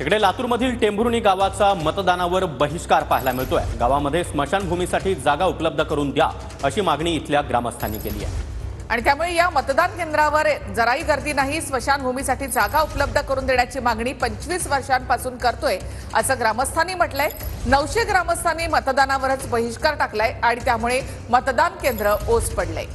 इकडे लातूरमधील टेंभुर्णी गावाचा मतदानावर बहिष्कार पाहायला मिळतोय. गावामध्ये स्मशानभूमीसाठी जागा उपलब्ध करून द्या अशी मागणी इथल्या ग्रामस्थांनी केली आहे. आणि त्यामुळे या मतदान केंद्रावर जराही गर्दी नाही स्मशानभूमीसाठी जागा उपलब्ध करून देण्याची मागणी पंचवीस वर्षांपासून करतोय असं ग्रामस्थांनी म्हटलंय. नऊशे ग्रामस्थांनी मतदानावरच बहिष्कार टाकलाय आणि त्यामुळे मतदान केंद्र ओस पडलंय.